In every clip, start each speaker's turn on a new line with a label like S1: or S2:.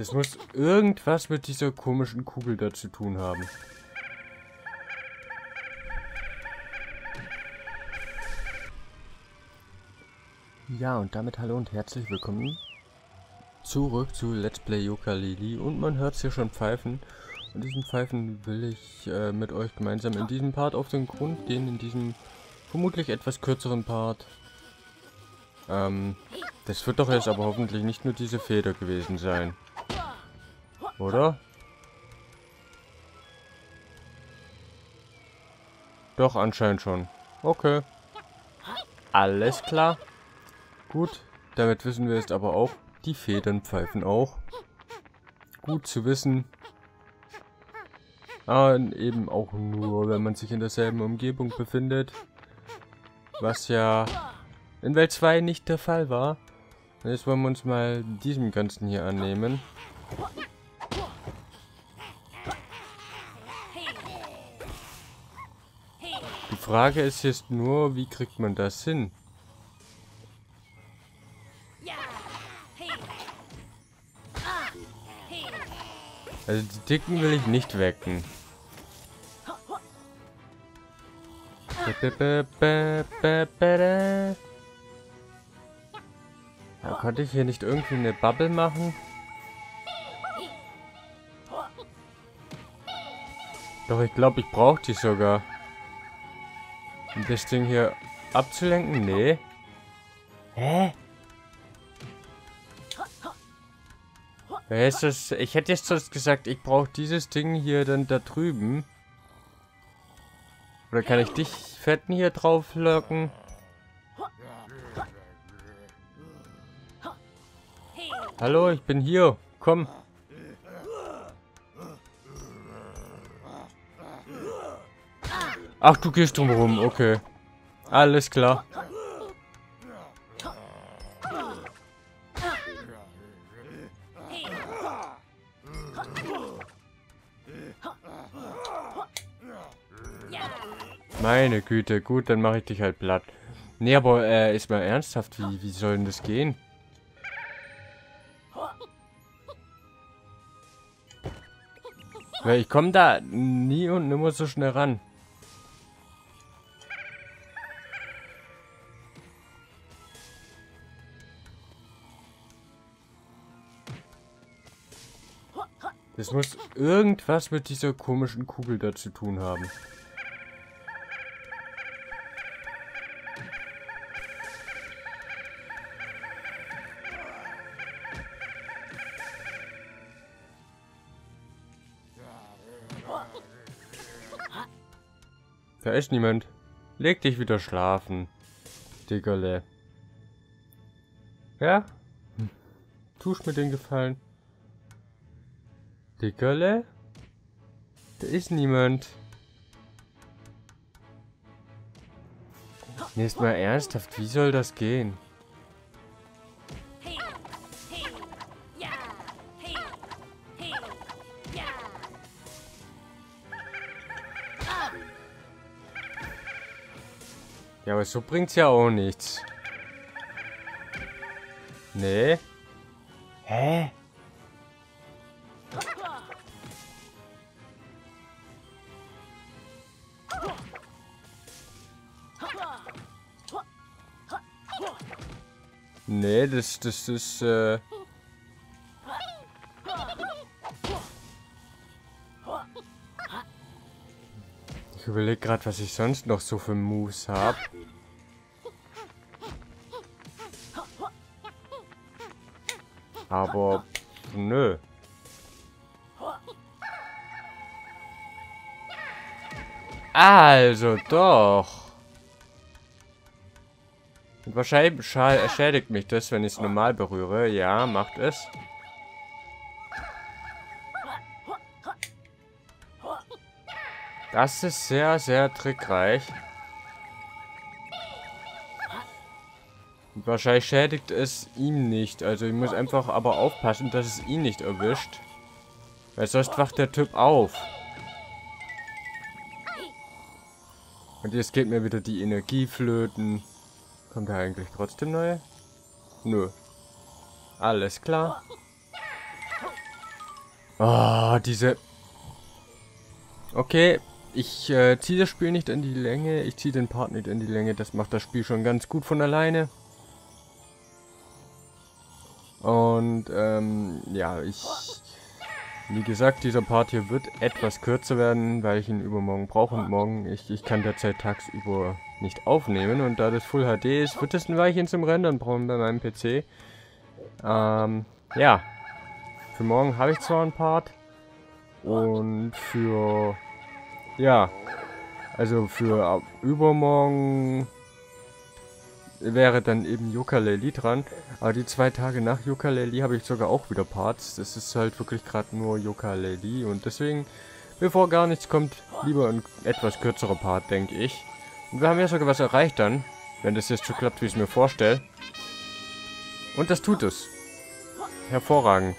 S1: Das muss irgendwas mit dieser komischen Kugel da zu tun haben. Ja, und damit hallo und herzlich willkommen zurück zu Let's Play Yooka-Laylee. Und man hört es hier schon pfeifen. Und diesen Pfeifen will ich äh, mit euch gemeinsam in diesem Part auf den Grund gehen, in diesem vermutlich etwas kürzeren Part. Ähm, das wird doch jetzt aber hoffentlich nicht nur diese Feder gewesen sein. Oder? Doch, anscheinend schon. Okay. Alles klar. Gut, damit wissen wir jetzt aber auch, die Federn pfeifen auch. Gut zu wissen. Aber eben auch nur, wenn man sich in derselben Umgebung befindet. Was ja in Welt 2 nicht der Fall war. Jetzt wollen wir uns mal diesem Ganzen hier annehmen. Die Frage ist jetzt nur, wie kriegt man das hin? Also die Dicken will ich nicht wecken. Ja, konnte ich hier nicht irgendwie eine Bubble machen? Doch, ich glaube, ich brauche die sogar. Um das Ding hier abzulenken? Nee. Hä? Wer ist das? Ich hätte jetzt sonst gesagt, ich brauche dieses Ding hier dann da drüben. Oder kann ich dich fetten hier drauf locken? Hallo, ich bin hier. Komm. Ach, du gehst drumherum. Okay. Alles klar. Meine Güte, gut, dann mache ich dich halt platt. Nee, aber äh, ist mal ernsthaft, wie, wie soll denn das gehen? Weil ich komme da nie und nimmer so schnell ran. Das muss irgendwas mit dieser komischen Kugel da zu tun haben. Da ist niemand. Leg dich wieder schlafen, Diggerle. Ja? Hm. Tust mir den Gefallen. Dickerle? Da ist niemand. Ist mal ernsthaft, wie soll das gehen? Ja, aber so bringt's ja auch nichts. Nee. Hä? Nee, das, das ist, äh... Ich überlege gerade, was ich sonst noch so für Moves habe. Aber, nö. Also, doch. Wahrscheinlich schädigt mich das, wenn ich es normal berühre. Ja, macht es. Das ist sehr, sehr trickreich. Wahrscheinlich schädigt es ihm nicht. Also ich muss einfach aber aufpassen, dass es ihn nicht erwischt. Weil sonst wacht der Typ auf. Und jetzt geht mir wieder die Energie flöten. Kommt da eigentlich trotzdem neue? Nö. Alles klar. Oh, diese... Okay, ich äh, ziehe das Spiel nicht in die Länge. Ich ziehe den Part nicht in die Länge. Das macht das Spiel schon ganz gut von alleine. Und, ähm, ja, ich... Wie gesagt, dieser Part hier wird etwas kürzer werden, weil ich ihn übermorgen brauche und morgen, ich, ich kann derzeit tagsüber nicht aufnehmen. Und da das Full HD ist, wird es ein Weilchen zum Rendern brauchen bei meinem PC. Ähm, ja. Für morgen habe ich zwar einen Part. Und für ja. Also für übermorgen wäre dann eben Yooka-Laylee dran. Aber die zwei Tage nach Yooka-Laylee habe ich sogar auch wieder Parts. Das ist halt wirklich gerade nur Yooka-Laylee. Und deswegen, bevor gar nichts kommt, lieber ein etwas kürzerer Part, denke ich. Und wir haben ja sogar was erreicht dann. Wenn das jetzt so klappt, wie ich es mir vorstelle. Und das tut es. Hervorragend.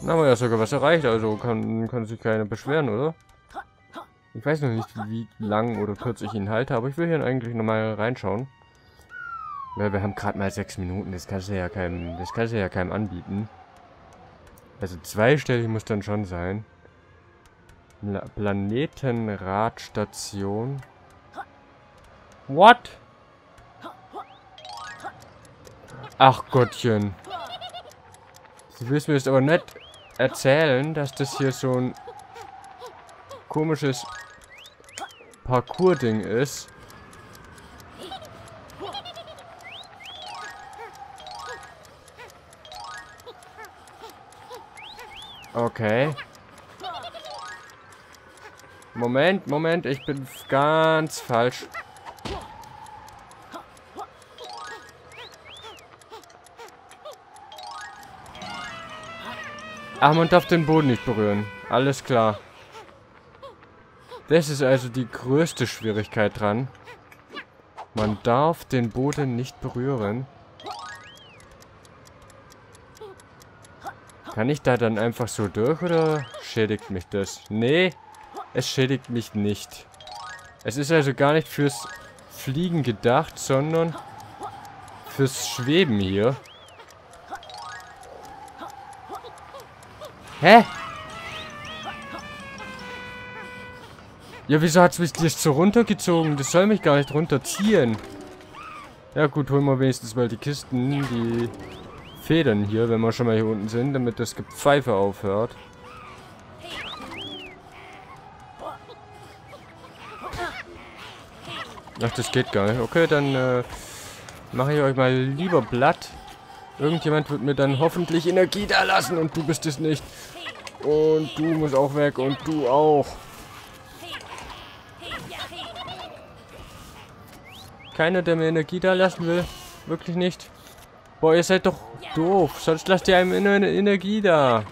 S1: Dann haben wir ja sogar was erreicht, also kann, kann sich keiner beschweren, oder? Ich weiß noch nicht, wie lang oder kurz ich ihn halte, aber ich will hier eigentlich nochmal reinschauen. Weil wir haben gerade mal sechs Minuten, das kannst du ja keinem, das kannst du ja keinem anbieten. Also zweistellig muss dann schon sein. Planetenradstation. What? Ach Gottchen. Sie willst mir jetzt aber nicht erzählen, dass das hier so ein komisches Parcours-Ding ist. Okay. Moment, Moment, ich bin ganz falsch. Ach, man darf den Boden nicht berühren. Alles klar. Das ist also die größte Schwierigkeit dran. Man darf den Boden nicht berühren. Kann ich da dann einfach so durch oder schädigt mich das? Nee, es schädigt mich nicht. Es ist also gar nicht fürs Fliegen gedacht, sondern fürs Schweben hier. Hä? Ja, wieso hat es mich das so runtergezogen? Das soll mich gar nicht runterziehen. Ja gut, holen wir wenigstens mal die Kisten, die Federn hier, wenn wir schon mal hier unten sind, damit das Gepfeife aufhört. Ach, das geht gar nicht. Okay, dann äh, mache ich euch mal lieber Blatt. Irgendjemand wird mir dann hoffentlich Energie da lassen und du bist es nicht. Und du musst auch weg und du auch. Keiner, der mir Energie da lassen will. Wirklich nicht. Boah, ihr seid doch doof. Sonst lasst ihr einem Energie da.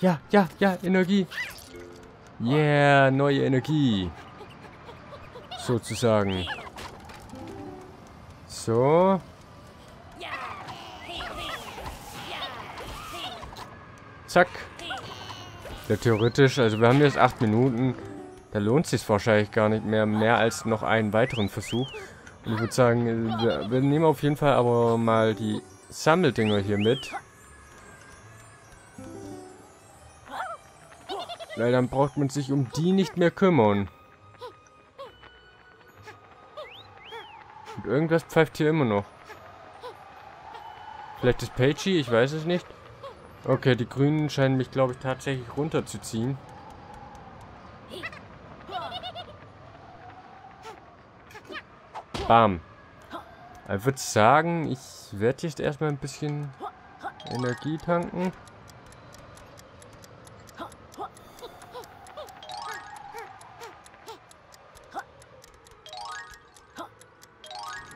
S1: Ja, ja, ja, Energie. Yeah, neue Energie. Sozusagen. So. Zack. Ja, theoretisch, also wir haben jetzt acht Minuten. Da lohnt sich wahrscheinlich gar nicht mehr, mehr als noch einen weiteren Versuch. Und ich würde sagen, wir, wir nehmen auf jeden Fall aber mal die Sammeldinger hier mit. Weil dann braucht man sich um die nicht mehr kümmern. Und irgendwas pfeift hier immer noch. Vielleicht ist Pagey, ich weiß es nicht. Okay, die Grünen scheinen mich, glaube ich, tatsächlich runterzuziehen. Bam. Ich würde sagen, ich werde jetzt erstmal ein bisschen Energie tanken.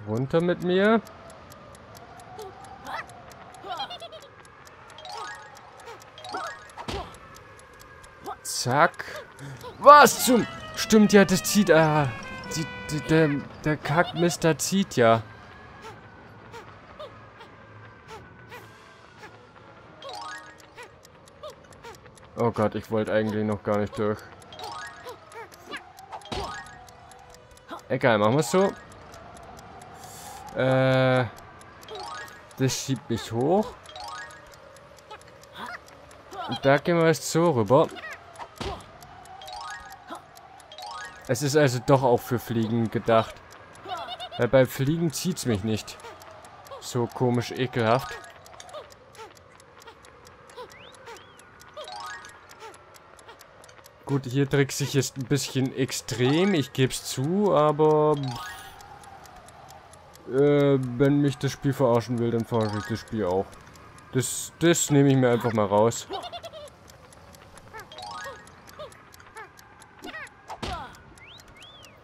S1: Runter mit mir. Zack. Was zum... Stimmt ja, das zieht... Ah, die, die, der, der Kackmister zieht ja. Oh Gott, ich wollte eigentlich noch gar nicht durch. Egal, machen wir es so. Äh, das schiebt mich hoch. Und da gehen wir jetzt so rüber. Es ist also doch auch für Fliegen gedacht. Weil bei Fliegen zieht es mich nicht. So komisch ekelhaft. Gut, hier trickse ich jetzt ein bisschen extrem, ich gebe es zu, aber... Äh, wenn mich das Spiel verarschen will, dann verarsche ich das Spiel auch. Das, das nehme ich mir einfach mal raus.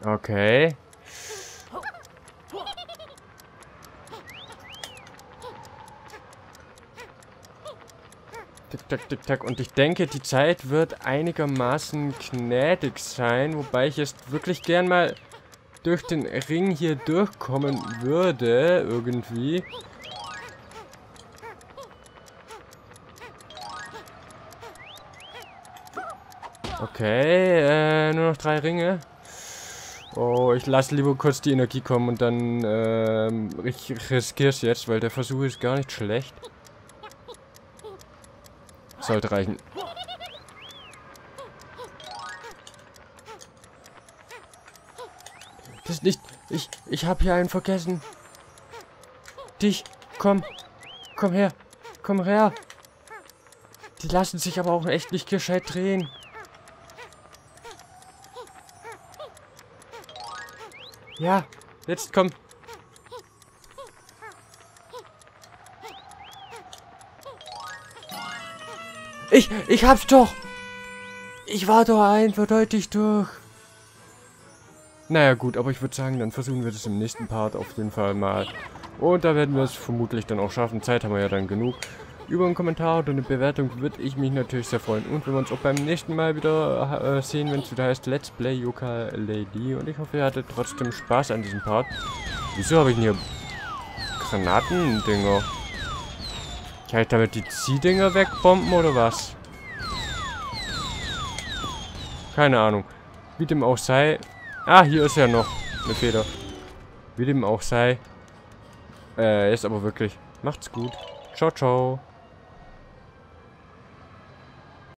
S1: Okay. Tick, tack, tick, tack. Und ich denke, die Zeit wird einigermaßen gnädig sein. Wobei ich jetzt wirklich gern mal durch den Ring hier durchkommen würde. Irgendwie. Okay, äh, nur noch drei Ringe. Oh, ich lasse lieber kurz die Energie kommen und dann, ähm, ich riskiere es jetzt, weil der Versuch ist gar nicht schlecht. Sollte reichen. Das ist nicht... Ich, ich habe hier einen vergessen. Dich, komm. Komm her. Komm her. Die lassen sich aber auch echt nicht gescheit drehen. Ja, jetzt komm. Ich, ich hab's doch. Ich war doch eindeutig durch. Naja gut, aber ich würde sagen, dann versuchen wir das im nächsten Part auf jeden Fall mal. Und da werden wir es vermutlich dann auch schaffen. Zeit haben wir ja dann genug. Über einen Kommentar oder eine Bewertung würde ich mich natürlich sehr freuen. Und wenn wir uns auch beim nächsten Mal wieder äh, sehen, wenn es wieder heißt Let's Play Yoka Lady. Und ich hoffe, ihr hattet trotzdem Spaß an diesem Part. Wieso habe ich denn hier Granatendinger? Kann ich damit die Ziehdinger wegbomben oder was? Keine Ahnung. Wie dem auch sei. Ah, hier ist ja noch eine Feder. Wie dem auch sei. Äh, ist aber wirklich. Macht's gut. Ciao, ciao.